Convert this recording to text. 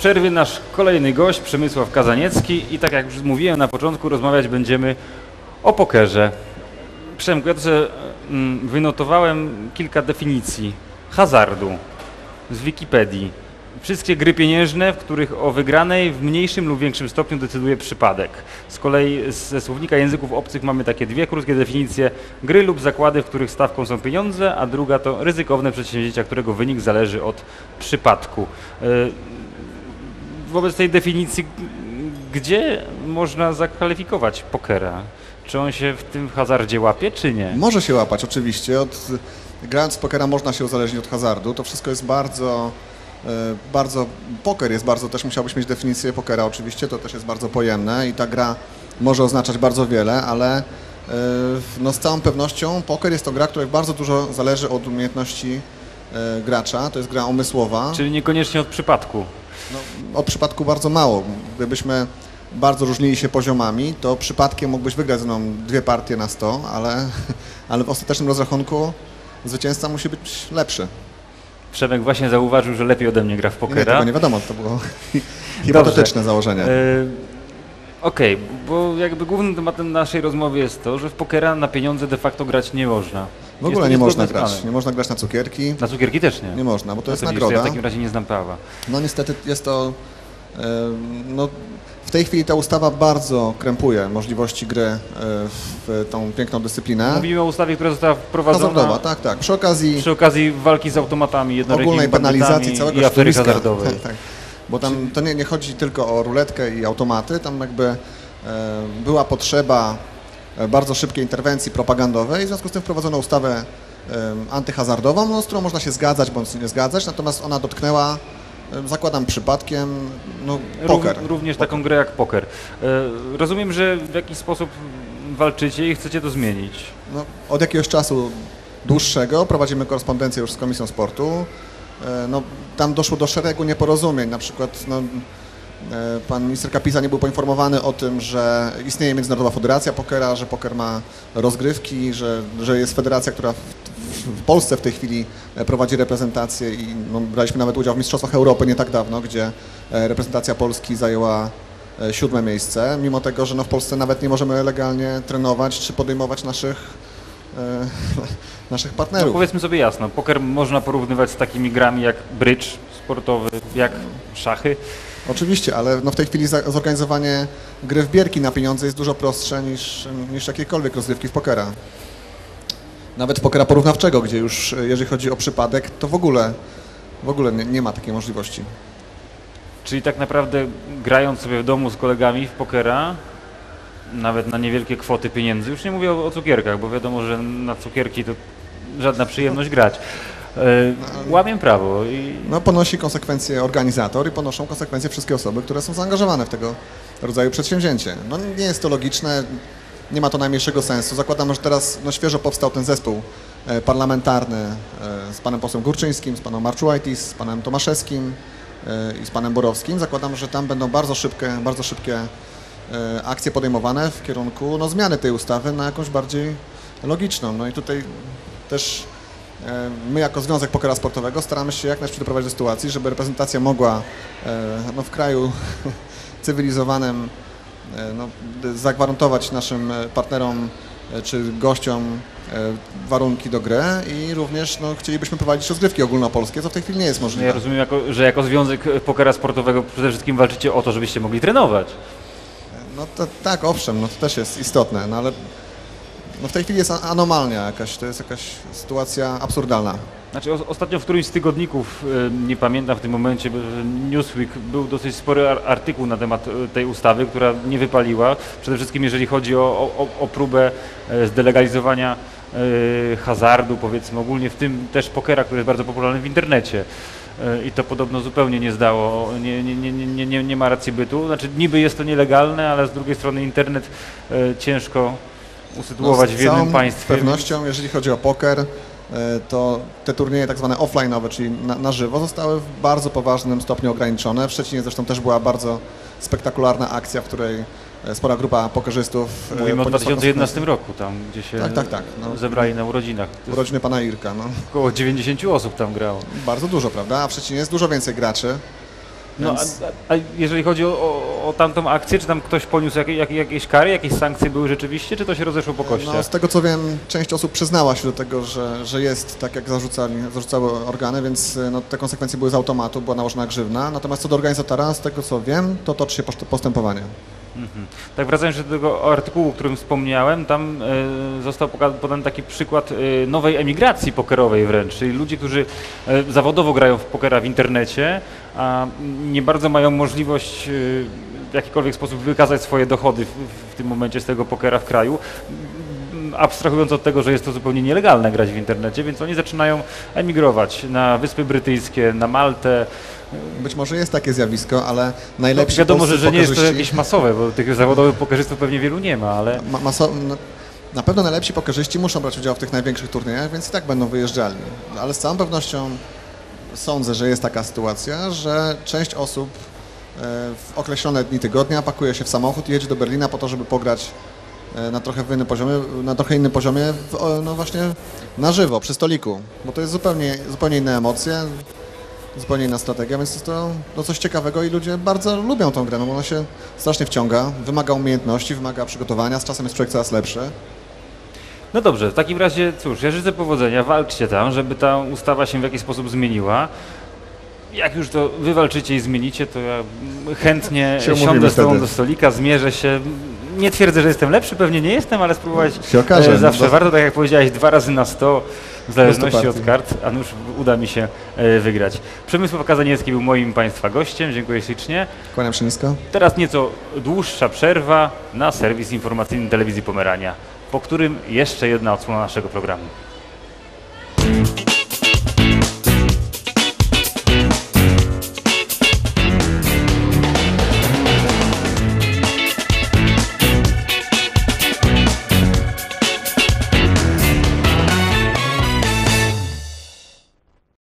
przerwie nasz kolejny gość, Przemysław Kazaniecki i tak jak już mówiłem na początku, rozmawiać będziemy o pokerze. Przemku, ja sobie mm, wynotowałem kilka definicji hazardu z Wikipedii. Wszystkie gry pieniężne, w których o wygranej w mniejszym lub większym stopniu decyduje przypadek. Z kolei ze słownika języków obcych mamy takie dwie krótkie definicje. Gry lub zakłady, w których stawką są pieniądze, a druga to ryzykowne przedsięwzięcia, którego wynik zależy od przypadku. Wobec tej definicji, gdzie można zakwalifikować pokera? Czy on się w tym hazardzie łapie, czy nie? Może się łapać, oczywiście. Od, grając pokera można się uzależnić od hazardu. To wszystko jest bardzo, e, bardzo... Poker jest bardzo, też musiałbyś mieć definicję pokera oczywiście, to też jest bardzo pojemne i ta gra może oznaczać bardzo wiele, ale e, no, z całą pewnością poker jest to gra, która bardzo dużo zależy od umiejętności e, gracza. To jest gra umysłowa. Czyli niekoniecznie od przypadku. No, od przypadku bardzo mało. Gdybyśmy bardzo różnili się poziomami, to przypadkiem mógłbyś wygrać ze mną dwie partie na 100, ale, ale w ostatecznym rozrachunku zwycięzca musi być lepszy. Przemek właśnie zauważył, że lepiej ode mnie gra w Nie, pokera. tego nie wiadomo, to było hipotetyczne założenie. E, Okej, bo jakby głównym tematem naszej rozmowy jest to, że w pokera na pieniądze de facto grać nie można. W ogóle nie można grać. Nie można grać na cukierki. Na cukierki też nie. Nie można, bo to No jest widzisz, Ja nagroda. w takim razie nie znam prawa. No niestety jest to... No, w tej chwili ta ustawa bardzo krępuje możliwości gry e, w tą piękną dyscyplinę. Mówimy o ustawie, która została wprowadzona Hazardowa, tak, tak. Przy okazji przy okazji walki z automatami, jednorankimi ogólnej bandytami penalizacji całego środowiska. hazardowej. Tak, tak. Bo tam to nie, nie chodzi tylko o ruletkę i automaty, tam jakby e, była potrzeba bardzo szybkiej interwencji propagandowej, w związku z tym wprowadzono ustawę e, antyhazardową, no, z którą można się zgadzać bądź nie zgadzać, natomiast ona dotknęła, e, zakładam przypadkiem, no, poker. Rów, również taką grę jak poker. E, Rozumiem, że w jakiś sposób walczycie i chcecie to zmienić. No, od jakiegoś czasu dłuższego prowadzimy korespondencję już z Komisją Sportu. E, No, tam doszło do szeregu nieporozumień. Na przykład no, e, pan minister Kapiza nie był poinformowany o tym, że istnieje Międzynarodowa Federacja Pokera, że poker ma rozgrywki, że, że jest federacja, która w, w, Polsce w tej chwili e, prowadzi reprezentację i no, braliśmy nawet udział w Mistrzostwach Europy nie tak dawno, gdzie e, reprezentacja Polski zajęła e, siódme miejsce, mimo tego, że no, w Polsce nawet nie możemy legalnie trenować czy podejmować naszych, e, naszych No, partnerów. powiedzmy sobie jasno, poker można porównywać z takimi grami jak brydż sportowy, jak szachy. Oczywiście, ale no w tej chwili zorganizowanie gry w bierki na pieniądze jest dużo prostsze niż, niż jakiejkolwiek rozgrywki w pokera. Nawet pokera porównawczego, gdzie już jeżeli chodzi o przypadek, to w ogóle, w ogóle nie, nie ma takiej możliwości. Czyli tak naprawdę grając sobie w domu z kolegami w pokera, nawet na niewielkie kwoty pieniędzy, już nie mówię o, o cukierkach, bo wiadomo, że na cukierki to żadna przyjemność grać. E, łamię prawo i No ponosi konsekwencje organizator i ponoszą konsekwencje wszystkie osoby, które są zaangażowane w tego rodzaju przedsięwzięcie. No nie jest to logiczne, nie ma to najmniejszego sensu. Zakładam, że teraz no, świeżo powstał ten zespół e, parlamentarny e, z panem posłem Górczyńskim, z panem Marczułajtis, z panem Tomaszewskim i z panem Borowskim. Zakładam, że tam będą bardzo szybkie, bardzo szybkie akcje podejmowane w kierunku no, zmiany tej ustawy na jakąś bardziej logiczną. No i tutaj też my jako Związek Pokera Sportowego staramy się jak najszybciej doprowadzić do sytuacji, żeby reprezentacja mogła e, no, w kraju cywilizowanym e, no, zagwarantować naszym e, partnerom czy gościom warunki do gry i również no, chcielibyśmy prowadzić rozgrywki ogólnopolskie, co w tej chwili nie jest możliwe. ja rozumiem, jako, że jako Związek Pokera Sportowego przede wszystkim walczycie o to, żebyście mogli trenować. No to, tak, owszem, no to też jest istotne, no ale no, w tej chwili jest a- anomalia jakaś, to jest jakaś sytuacja absurdalna. Znaczy o, ostatnio w którymś z tygodników, e, nie pamiętam w tym momencie, Newsweek był dosyć spory ar- artykuł na temat e, tej ustawy, która nie wypaliła. Przede wszystkim jeżeli chodzi o, o, o próbę e, zdelegalizowania e, hazardu, powiedzmy ogólnie, w tym też pokera, który jest bardzo popularny w internecie. E, I to podobno zupełnie nie zdało, nie, nie, nie, nie, nie, nie ma racji bytu. Znaczy niby jest to nielegalne, ale z drugiej strony internet ciężko usytuować No, w z jednym państwie. pewnością, jeżeli chodzi o poker, e, to te turnieje tak zwane offline'owe, czyli na, na żywo, zostały w bardzo poważnym stopniu ograniczone. W Szczecinie zresztą też była bardzo spektakularna akcja, w której e, spora grupa pokerzystów e, Mówimy o poniosła 2011 roku, tam gdzie się Tak, tak, tak, no. zebrali na urodzinach. Urodziny pana Irka. No. około 90 osób tam grało. Bardzo dużo, prawda? A w Szczecinie jest dużo więcej graczy. No, Więc- a, a jeżeli chodzi o, o, tamtą akcję, czy tam ktoś poniósł jak, jak, jakieś kary, jakieś sankcje były rzeczywiście, czy to się rozeszło po kościach? No, z tego co wiem, część osób przyznała się do tego, że, że jest tak, jak zarzucali, zarzucały organy, więc y, no, te konsekwencje były z automatu, była nałożona grzywna. Natomiast co do organizatora, z tego co wiem, to toczy się postępowanie. Mhm. Tak wracając do tego artykułu, o którym wspomniałem, tam e, został podany taki przykład e, nowej emigracji pokerowej wręcz, czyli ludzi, którzy e, zawodowo grają w pokera w internecie, a nie bardzo mają możliwość w jakikolwiek sposób wykazać swoje dochody w, w tym momencie z tego pokera w kraju. Abstrahując od tego, że jest to zupełnie nielegalne grać w internecie, więc oni zaczynają emigrować na Wyspy Brytyjskie, na Maltę. Być może jest takie zjawisko, ale No, najlepsi wiadomo, polscy że, że nie jest to jakieś masowe, bo tych zawodowych pokerzystów pewnie wielu nie ma, ale Ma, maso, no, na pewno najlepsi pokerzyści muszą brać udział w tych największych turniejach, więc i tak będą wyjeżdżali. Ale z całą pewnością sądzę, że jest taka sytuacja, że część osób e, w określone dni tygodnia pakuje się w samochód i jedzie do Berlina po to, żeby pograć e, na trochę innym poziomie, na trochę innym poziomie no właśnie na żywo, przy stoliku, bo to jest zupełnie, zupełnie inne emocje, zupełnie inna strategia, więc jest to no, coś ciekawego i ludzie bardzo lubią tą grę, no bo ona się strasznie wciąga, wymaga umiejętności, wymaga przygotowania, z czasem jest człowiek coraz lepszy. No dobrze, w takim razie cóż, ja życzę powodzenia, walczcie tam, żeby ta ustawa się w jakiś sposób zmieniła. Jak już to wywalczycie i zmienicie, to ja chętnie Się siądę z tobą wtedy. do stolika, zmierzę się. Nie twierdzę, że jestem lepszy, pewnie nie jestem, ale spróbować Się okaże, e, no zawsze bo- warto, tak jak powiedziałeś, dwa razy na sto, w zależności od partii. kart, a nuż uda mi się e, wygrać. Przemysław Kazaniecki był moim Państwa gościem, dziękuję ślicznie. Kłaniam się nisko. Teraz nieco dłuższa przerwa na serwis informacyjny Telewizji Pomerania, po którym jeszcze jedna odsłona naszego programu.